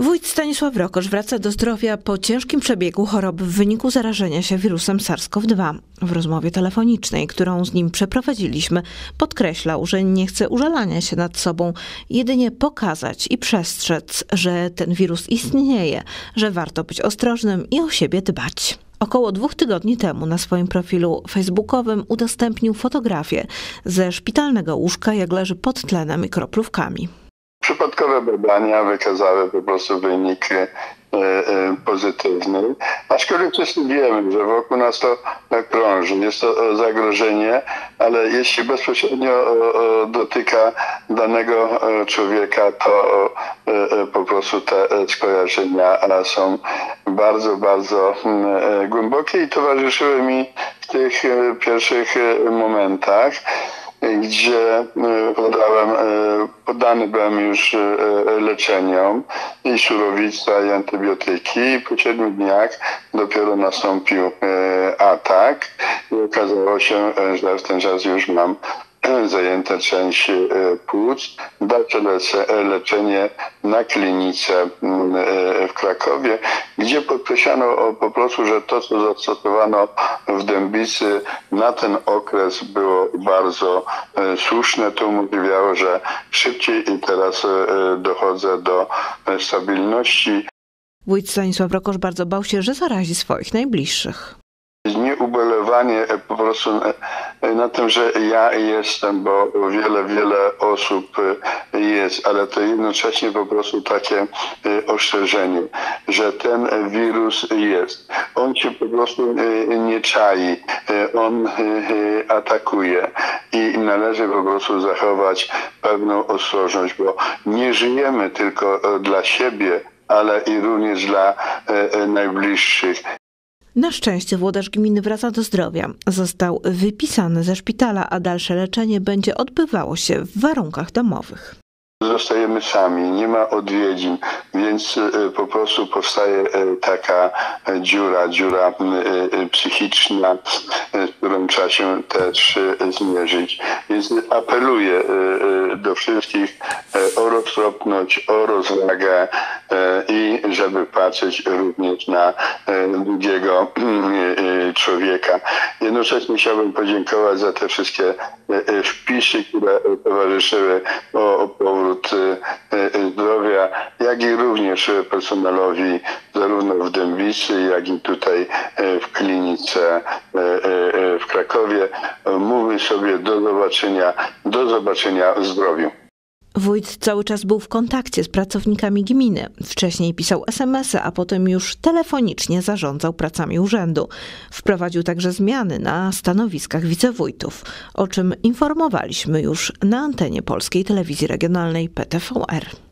Wójt Stanisław Rokosz wraca do zdrowia po ciężkim przebiegu choroby w wyniku zarażenia się wirusem SARS-CoV-2. W rozmowie telefonicznej, którą z nim przeprowadziliśmy, podkreślał, że nie chce użalania się nad sobą, jedynie pokazać i przestrzec, że ten wirus istnieje, że warto być ostrożnym i o siebie dbać. Około dwóch tygodni temu na swoim profilu facebookowym udostępnił fotografię ze szpitalnego łóżka, jak leży pod tlenem i kroplówkami. Przypadkowe badania wykazały po prostu wynik e, e, pozytywny, aczkolwiek wszyscy wiemy, że wokół nas to krąży. Jest to zagrożenie, ale jeśli bezpośrednio dotyka danego e, człowieka, to po prostu te skojarzenia są bardzo, bardzo mm, głębokie i towarzyszyły mi w tych pierwszych momentach gdzie e, podałem, e, poddany byłem już e, leczeniom i surowica i antybiotyki. Po siedmiu dniach dopiero nastąpił atak i okazało się, że w ten czas już mam zajęte część płuc, dalsze leczenie na klinice w Krakowie, gdzie podkreślano po prostu, że to, co zastosowano w Dębicy na ten okres było bardzo e, słuszne. To umożliwiało, że szybciej i teraz dochodzę do stabilności. Wójt Stanisław Rokosz bardzo bał się, że zarazi swoich najbliższych nieubolewanie po prostu na tym, że ja jestem, bo wiele, wiele osób jest, ale to jednocześnie po prostu takie e, ostrzeżenie, że ten wirus jest. On się po prostu e, nie czai, on atakuje i należy po prostu zachować pewną ostrożność, bo nie żyjemy tylko dla siebie, ale i również dla najbliższych. Na szczęście włodarz gminy wraca do zdrowia. Został wypisany ze szpitala, a dalsze leczenie będzie odbywało się w warunkach domowych. Zostajemy sami, nie ma odwiedzin, więc e, po prostu powstaje e, taka dziura, dziura psychiczna, z którą trzeba się też e, zmierzyć. Więc apeluję do wszystkich o roztropność, o rozwagę i żeby patrzeć również na drugiego człowieka. Jednocześnie chciałbym podziękować za te wszystkie wpisy, które towarzyszyły o, o powrót e, e, zdrowia, jak i również personelowi zarówno w Dębicy, jak i tutaj e, w klinice w Krakowie. Mówię sobie do zobaczenia, do zobaczenia w zdrowiu. Wójt cały czas był w kontakcie z pracownikami gminy. Wcześniej pisał SMS-y, a potem już telefonicznie zarządzał pracami urzędu. Wprowadził także zmiany na stanowiskach wicewójtów, o czym informowaliśmy już na antenie Polskiej Telewizji Regionalnej PTVR.